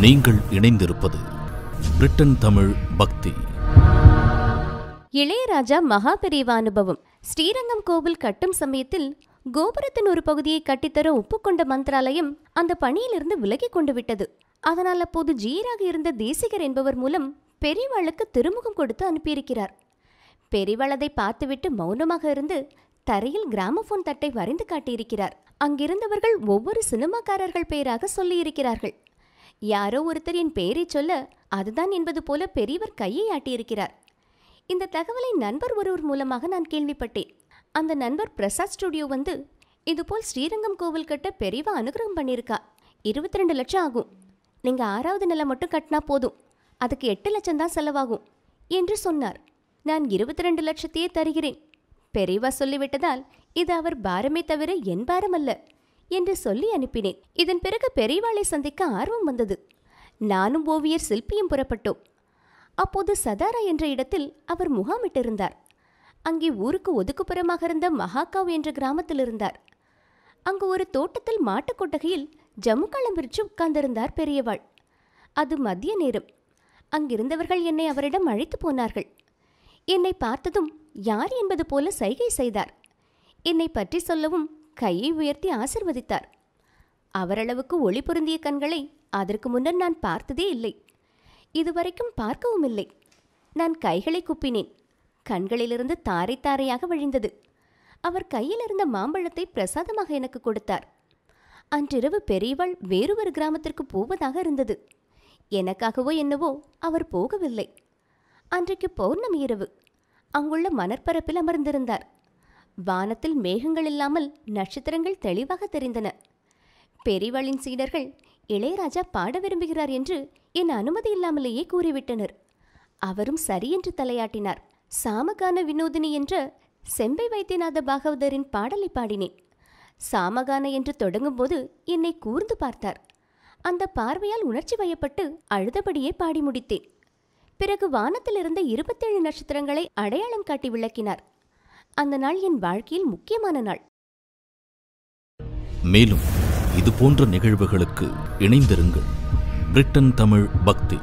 நீங்கள் இணைந்திருப்பது பிரிட்டன் தமிழ் பக்தி. இளையராஜா மகாபெரிவ அனுபவம். ஸ்ரீரங்கம் கோவில் கட்டும் சமயத்தில் கோபுரத்தின் ஒரு பகுதியை கட்டித்தர ஒப்புக்கொண்ட மந்திராலயம் அந்த பணியிலிருந்து விலகிக் கொண்டு விட்டது. அதனால் அப்போது ஜீராக இருந்த தேசிகர் என்பவர் மூலம் பெரியவாளுக்கு திருமுகம் கொடுத்து அனுப்பியிருக்கிறார். பெரியவாள் பார்த்துவிட்டு மௌனமாக இருந்து தரையில் கிராமபோன் தட்டை வரைந்து காட்டியிருக்கிறார். அங்கிருந்தவர்கள் ஒவ்வொரு சினிமாக்காரர்கள் பெயராக சொல்லியிருக்கிறார்கள். யாரோ ஒருத்தர் என் பெயரை சொல்ல அதுதான் என்பது போல பெரியவர் கையை ஆட்டியிருக்கிறார். இந்த தகவலை நண்பர் ஒருவர் மூலமாக நான் கேள்விப்பட்டேன். அந்த நண்பர் பிரசாத் ஸ்டுடியோ வந்து இதுபோல் ஸ்ரீரங்கம் கோவில் கட்ட பெரியவா அனுகிரகம் பண்ணியிருக்கா. இருபத்தி ரெண்டு லட்சம் ஆகும். நீங்க ஆறாவது நிலை மட்டும் கட்டினா போதும். அதுக்கு எட்டு லட்சம் தான் செலவாகும். என்று சொன்னார். நான் இருபத்தி ரெண்டு லட்சத்தையே தருகிறேன். பெரியவா சொல்லிவிட்டதால் இது அவர் பாரமே தவிர என் பாரம் அல்ல. என்று சொல்லி அனுப்பினேன். இதன் பிறகு பெரியவாளை சந்திக்க ஆர்வம் வந்தது. நானும் ஓவியர் சில்பியும் புறப்பட்டோம். அப்போது சதாரா என்ற இடத்தில் அவர் முகாமிட்டிருந்தார். அங்கே ஊருக்கு ஒதுக்குப்புறமாக இருந்த மகாகாவ் என்ற கிராமத்தில் இருந்தார். அங்கு ஒரு தோட்டத்தில் மாட்டுக் ஜம்மு ஜமுக்களம் விரிச்சு உட்கார்ந்திருந்தார் பெரியவாள். அது மதிய நேரம். அங்கிருந்தவர்கள் என்னை அவரிடம் அழைத்து போனார்கள். என்னை பார்த்ததும் யார் என்பது போல சைகை செய்தார். என்னை பற்றி சொல்லவும் கையை உயர்த்தி ஆசிர்வதித்தார். அவரளவுக்கு ஒளி பொருந்திய கண்களை அதற்கு முன்னர் நான் பார்த்ததே இல்லை. இதுவரைக்கும் பார்க்கவும் இல்லை. நான் கைகளை குப்பினேன். கண்களிலிருந்து தாரை தாரையாக வழிந்தது. அவர் கையில் இருந்த மாம்பழத்தை பிரசாதமாக எனக்கு கொடுத்தார். அன்றிரவு பெரியவள் வேறு ஒரு கிராமத்திற்கு போவதாக இருந்தது. எனக்காகவோ என்னவோ அவர் போகவில்லை. அன்றைக்கு பௌர்ணமி இரவு. அங்குள்ள மணற்பரப்பில் அமர்ந்திருந்தார். வானத்தில் மேகங்கள் இல்லாமல் நட்சத்திரங்கள் தெளிவாக தெரிந்தன. பெரிவளின் சீடர்கள் இளையராஜா பாட விரும்புகிறார் என்று என் அனுமதி இல்லாமலேயே கூறிவிட்டனர். அவரும் சரி என்று தலையாட்டினார். சாமகான வினோதினி என்ற செம்பை வைத்தியநாத பாகவதரின் பாடலை பாடினேன். சாமகான என்று தொடங்கும்போது என்னை கூர்ந்து பார்த்தார். அந்த பார்வையால் உணர்ச்சி வயப்பட்டு அழுதபடியே பாடி முடித்தேன். பிறகு வானத்தில் இருந்த இருபத்தேழு நட்சத்திரங்களை அடையாளம் காட்டி விளக்கினார். அந்த நாள் என் வாழ்க்கையில் முக்கியமான நாள். மேலும் இது போன்ற நிகழ்வுகளுக்கு இணைந்திருங்கள். பிரிட்டன் தமிழ் பக்தி.